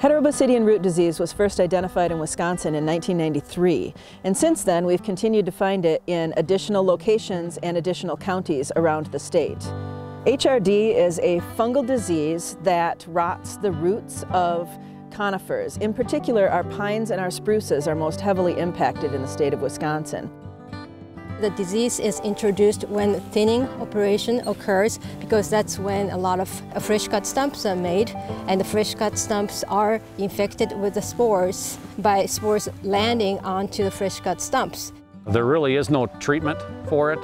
Heterobasidion root disease was first identified in Wisconsin in 1993, and since then we've continued to find it in additional locations and additional counties around the state. HRD is a fungal disease that rots the roots of conifers. In particular, our pines and our spruces are most heavily impacted in the state of Wisconsin. The disease is introduced when thinning operation occurs because that's when a lot of uh, fresh cut stumps are made and the fresh cut stumps are infected with the spores by spores landing onto the fresh cut stumps. There really is no treatment for it.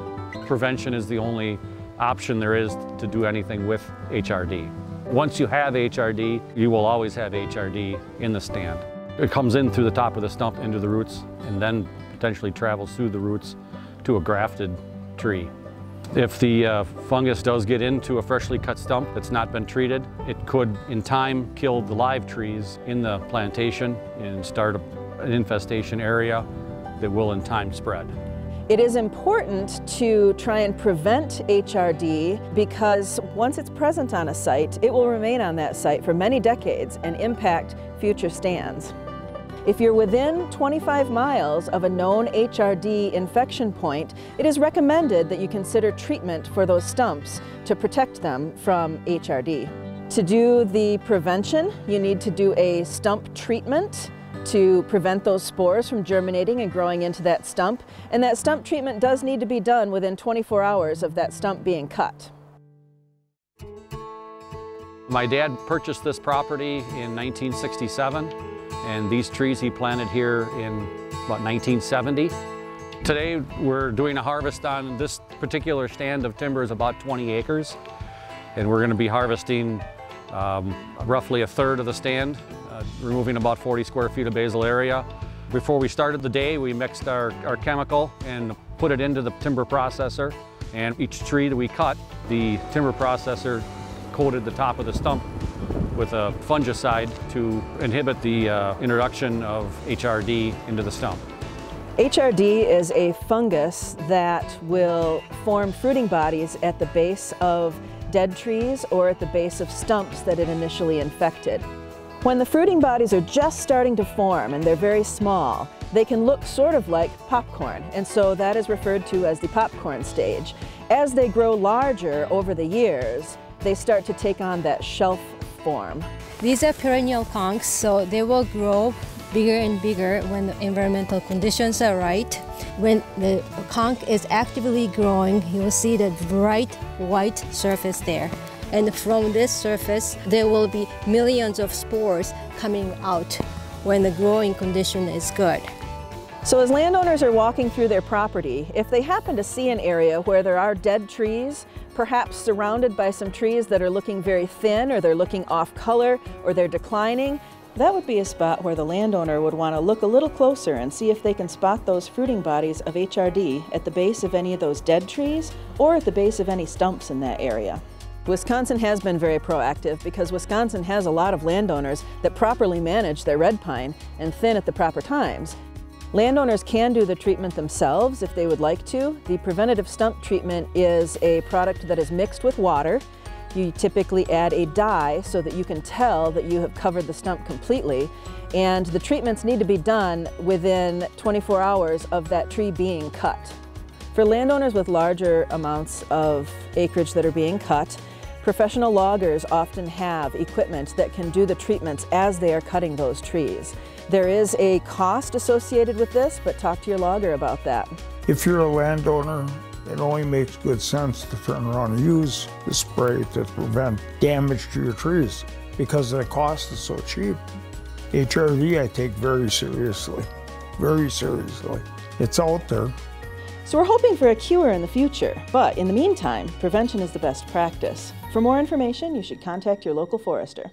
Prevention is the only option there is to do anything with HRD. Once you have HRD, you will always have HRD in the stand. It comes in through the top of the stump into the roots and then potentially travels through the roots to a grafted tree. If the uh, fungus does get into a freshly cut stump that's not been treated, it could in time kill the live trees in the plantation and start a, an infestation area that will in time spread. It is important to try and prevent HRD because once it's present on a site, it will remain on that site for many decades and impact future stands. If you're within 25 miles of a known HRD infection point, it is recommended that you consider treatment for those stumps to protect them from HRD. To do the prevention, you need to do a stump treatment to prevent those spores from germinating and growing into that stump. And that stump treatment does need to be done within 24 hours of that stump being cut. My dad purchased this property in 1967 and these trees he planted here in about 1970. Today we're doing a harvest on this particular stand of timber is about 20 acres and we're going to be harvesting um, roughly a third of the stand, uh, removing about 40 square feet of basal area. Before we started the day we mixed our, our chemical and put it into the timber processor and each tree that we cut the timber processor coated the top of the stump with a fungicide to inhibit the uh, introduction of HRD into the stump. HRD is a fungus that will form fruiting bodies at the base of dead trees or at the base of stumps that it initially infected. When the fruiting bodies are just starting to form and they're very small, they can look sort of like popcorn, and so that is referred to as the popcorn stage. As they grow larger over the years, they start to take on that shelf form. These are perennial conchs, so they will grow bigger and bigger when the environmental conditions are right. When the conch is actively growing, you will see the bright white surface there. And from this surface, there will be millions of spores coming out when the growing condition is good. So as landowners are walking through their property, if they happen to see an area where there are dead trees, perhaps surrounded by some trees that are looking very thin or they're looking off color or they're declining, that would be a spot where the landowner would want to look a little closer and see if they can spot those fruiting bodies of HRD at the base of any of those dead trees or at the base of any stumps in that area. Wisconsin has been very proactive because Wisconsin has a lot of landowners that properly manage their red pine and thin at the proper times. Landowners can do the treatment themselves if they would like to. The preventative stump treatment is a product that is mixed with water. You typically add a dye so that you can tell that you have covered the stump completely. And the treatments need to be done within 24 hours of that tree being cut. For landowners with larger amounts of acreage that are being cut, professional loggers often have equipment that can do the treatments as they are cutting those trees. There is a cost associated with this, but talk to your logger about that. If you're a landowner, it only makes good sense to turn around and use the spray to prevent damage to your trees because the cost is so cheap. HRD I take very seriously, very seriously. It's out there. So we're hoping for a cure in the future, but in the meantime, prevention is the best practice. For more information, you should contact your local forester.